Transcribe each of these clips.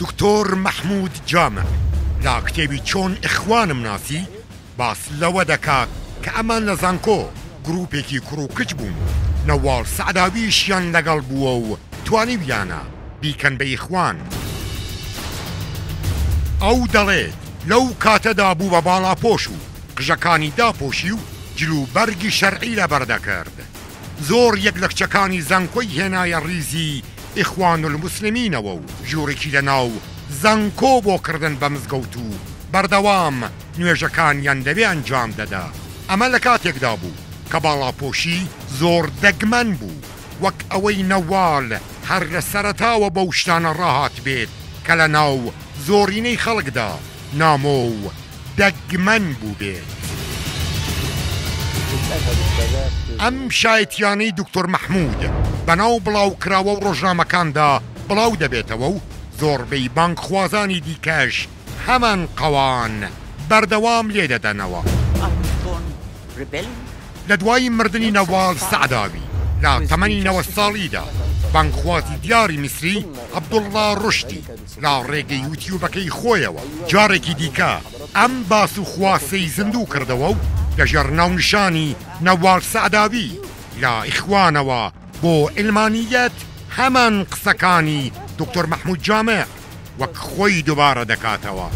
دکتۆر مەحموود جامە لە کتێبی چۆن ئیخوانم ناسی باس لەوە دەکات کە ئەمان لە زانکۆ گروپێکی کوڕ و کچ بوون نەواڵ سەعداویشیان لەگەڵ بووە و توانیویانە بیکەن بە ئیخوان ئەو دەڵێ لەو کاتەدا بوو بە باڵاپۆش و قژەکانی داپۆشی و جل و بەرگی شەرعی لەبەردەکرد زۆر یەک لە کچەکانی زانکۆی هێنایە ڕیزی ئیخوان الموسلمینەوە و ژووڕێکی لە ناو زانکۆ بۆ کڕدن بە مزگەوت و بەردەوام نوێژەکانیان لەوێ ئەنجام دەدا ئەمە لە کاتێکدا بوو کە باڵاپۆشی زۆر دەگمەن بوو وەک ئەوەی نەوال هەر لە سەرەتاوە بەو شتانە ڕاهاتبێت کە لە ناو زۆرینەی خەڵکدا نامۆ و دەگمەن بووبێ. ئەم شایەتیانەی دکتۆر مەحمود بەناو بڵاوکراوە و ڕۆژنامەکاندا بڵاو دەبێتەوە و زۆربەی بانگخوازانی دیکەش هەمان قەوان بەردەوام لێ دەدەنەوە. لە دوای مردنی نەواز سەعداوی لە تەمەنی نەوە ساڵیدا، بانگخوازی دیاری میسری عەبدوڵڵا ڕوشدی لە ڕێگەی یوتیوبەکەی خۆیەوە جارێکی دیکە ئەم باس و خواسەی زیندوو کردەوە و لەژێر ناونیشانی نەوال سەعداوی لە ئیخوانەوە بۆ عیلمانییەت هەمان قسەکانی دکتۆر مەحمود جامع وەک خۆی دوبارە دەکاتەوە.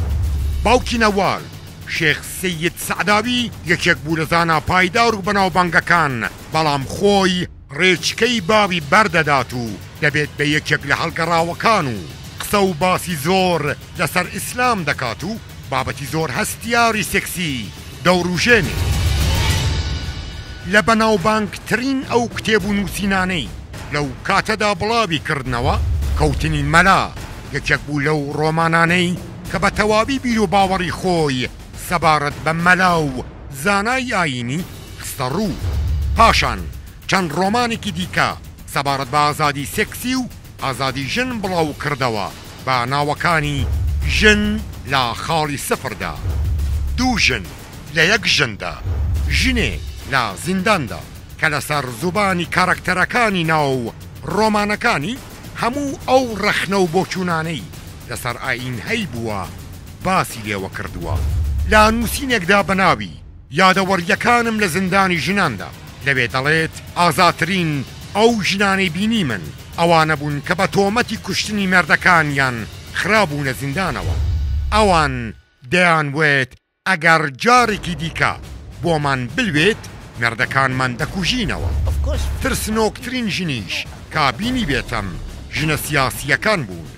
باوکی نەوال شێخ سەید سەعداوی یەکێک بوو لە زانا پایدار و بەناوبانگەکان بەڵام خۆی، ڕێچکەی باوی بەردەدات و دەبێت بە یەکێک لە هەڵگەڕاوەکان و قسە و باسی زۆر لەسەر ئیسلام دەکات و بابەتی زۆر هەستیاری سێکسی دەوروژێنێت. لە بەناوبانگترین ئەو کتێب و نووسینانەی لەو کاتەدا بڵاوی کڕدنەوە، کەوتنی مەلا یەکێک بوو لەو ڕۆمانانەی کە بە تەواوی بیروباوەڕی خۆی، سەبارەت بە مەلا و زانای ئایینی خستەڕوو، پاشان چەند ڕۆمانێکی دیکە سەبارەت بە ئازادی سێکسی و ئازادی ژن بڵاوکردەوە بە ناوەکانی ژن لە خاڵی سفردا، دوو ژن لە یەک ژندا، ژنێ لە زینداندا، کە لەسەر زوبانی کارەکتەرەکانی ناو ڕۆمانەکانی هەموو ئەو ڕەخنە و بۆچوونانەی لەسەر ئایین هەیبووە، باسی لێوە کڕدووە لە نووسینێکدا بە ناوی، یادەوەڕییەکانم لە زیندانی ژنان، دا، لەوێ دەڵێت، ئازاترین ئەو ژنانەی بینیمن ئەوانە بوون کە بە تۆمەتی کوشتنی مێردەکانیان خرابوونە زیندانەوە، ئەوان دەیان وت ئەگەر جارێکی دیکە بۆمان بلوێت مێردەکانمان دەکوژینەوە. ترسنۆکترین ژنیش کە بینیبێتم ژنە سیاسییەکان بوون.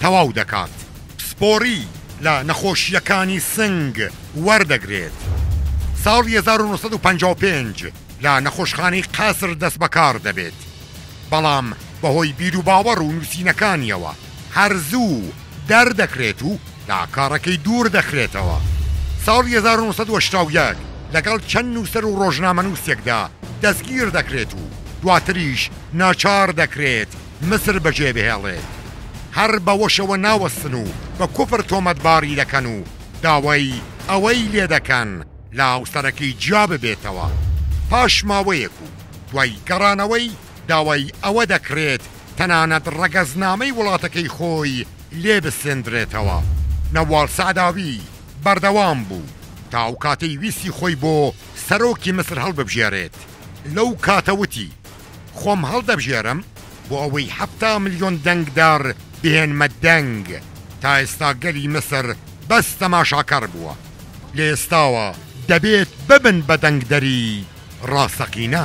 تەواو دەکات، پسپۆڕی لە نەخۆشییەکانی سنگ وەردەگرێت، ساڵی هەزار و نۆ سەد و پەنجا و پێنج لە نەخۆشخانەی قەسر دەستبەکاردەبێت، بەڵام بەهۆی بیروباوەڕ و نووسینەکانییەوە هەر زوو دەردەکرێت و لە کارەکەی دووردەخرێتەوە، ساڵی هەزار و نۆ سەد و هەشتا و یەک لەگەڵ چەند نووسەر و ڕۆژنامەنووسێکدا دەستگیردەکرێت و دواتریش ناچاردەکرێت میسر بەجێ بهێڵێت، هەر بەوەشەوە ناوەستن و بە کوفر تۆمەتباری دەکەن و داوای ئەوەی لێ دەکەن لە هاوسەرەکەی جیا ببێتەوە، پاش ماوەیەک و دوای گەڕانەوەی داوای ئەوە دەکرێت تەنانەت ڕەگەزنامەی وڵاتەکەی خۆی لێ بسێندرێتەوە، نەوال سەعداوی بەردەوام بوو تا ئەو کاتەی ویستی خۆی بۆ سەرۆکی میسر هەڵببژێرێت، لەو کاتە وتی، خۆم هەڵدەبژێرم بۆ ئەوەی حەفتا ملیۆن دەنگدار بهێنمە دەنگ، تا ئێستا گەلی میسر بەس تەماشاکەر بووە، لە ئێستاوە دەبێت ببن بە دەنگدەری ڕاستەقینە.